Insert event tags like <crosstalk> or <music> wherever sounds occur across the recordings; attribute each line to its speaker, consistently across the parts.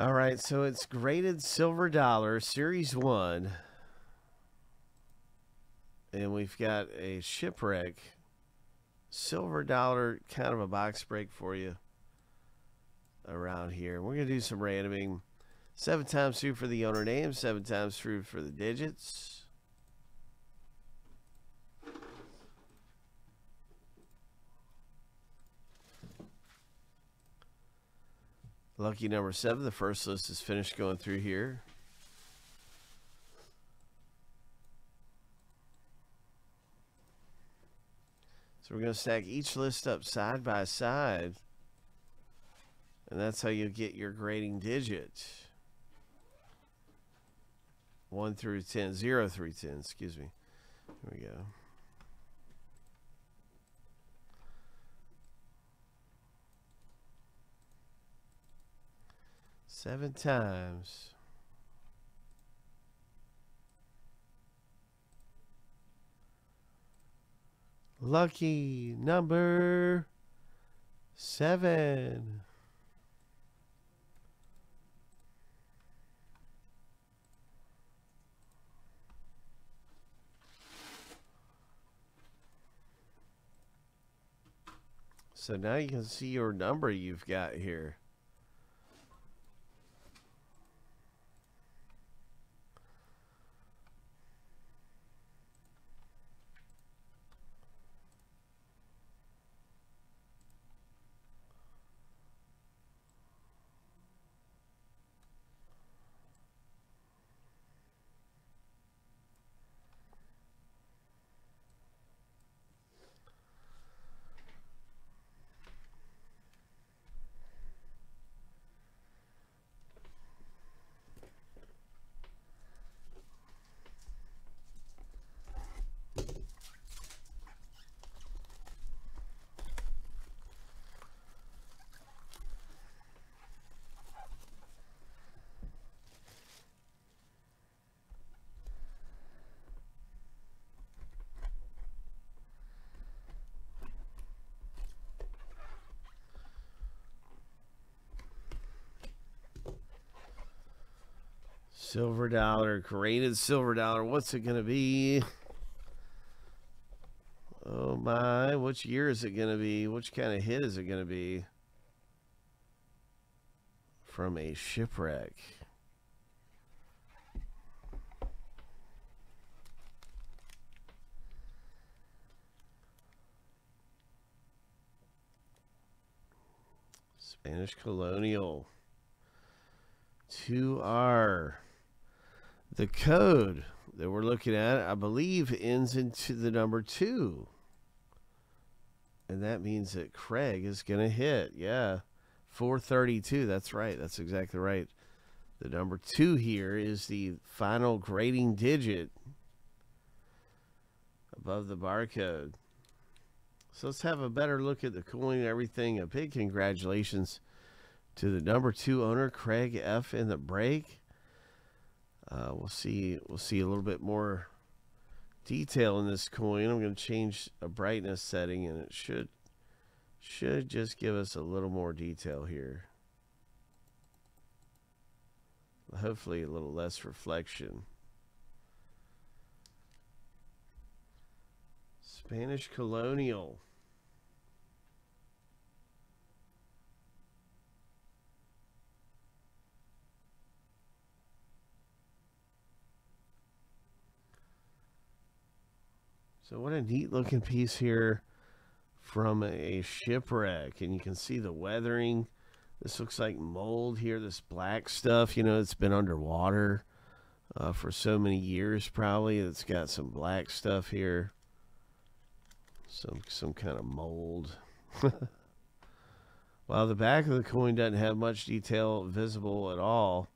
Speaker 1: All right, so it's graded silver dollar, series one. And we've got a shipwreck silver dollar kind of a box break for you around here. We're going to do some randoming. Seven times through for the owner name, seven times through for the digits. Lucky number seven. The first list is finished going through here. So we're going to stack each list up side by side. And that's how you get your grading digit. 1 through 10. 0 through 10, excuse me. Here we go. Seven times. Lucky number seven. So now you can see your number you've got here. Silver dollar, graded silver dollar. What's it going to be? Oh my, which year is it going to be? Which kind of hit is it going to be? From a shipwreck. Spanish colonial. 2R. The code that we're looking at, I believe, ends into the number two. And that means that Craig is going to hit. Yeah. 432. That's right. That's exactly right. The number two here is the final grading digit above the barcode. So let's have a better look at the coin and everything. A big congratulations to the number two owner, Craig F. in the break. Uh, we'll see. We'll see a little bit more detail in this coin. I'm going to change a brightness setting, and it should should just give us a little more detail here. Hopefully, a little less reflection. Spanish colonial. So what a neat looking piece here from a shipwreck. And you can see the weathering. This looks like mold here. This black stuff, you know, it's been underwater uh, for so many years probably. It's got some black stuff here. Some, some kind of mold. <laughs> While the back of the coin doesn't have much detail visible at all.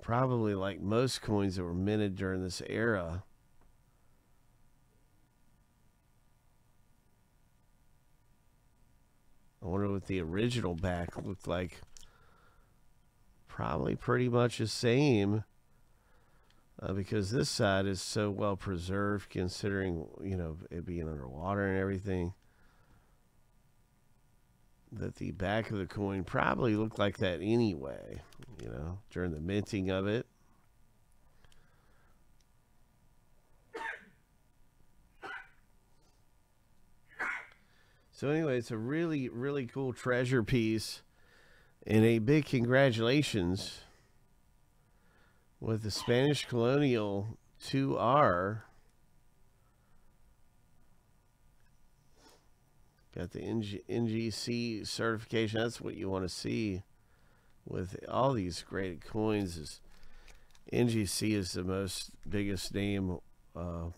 Speaker 1: Probably like most coins that were minted during this era. I wonder what the original back looked like. Probably pretty much the same. Uh, because this side is so well preserved considering, you know, it being underwater and everything. that the back of the coin probably looked like that anyway, you know, during the minting of it. So anyway, it's a really, really cool treasure piece. And a big congratulations with the Spanish Colonial 2R. Got the NG, NGC certification. That's what you want to see with all these great coins. Is NGC is the most biggest name uh,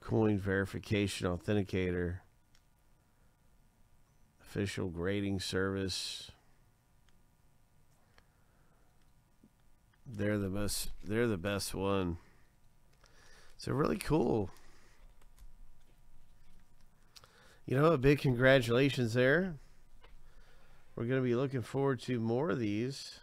Speaker 1: coin verification authenticator official grading service. They're the best. They're the best one. So really cool. You know, a big congratulations there. We're going to be looking forward to more of these.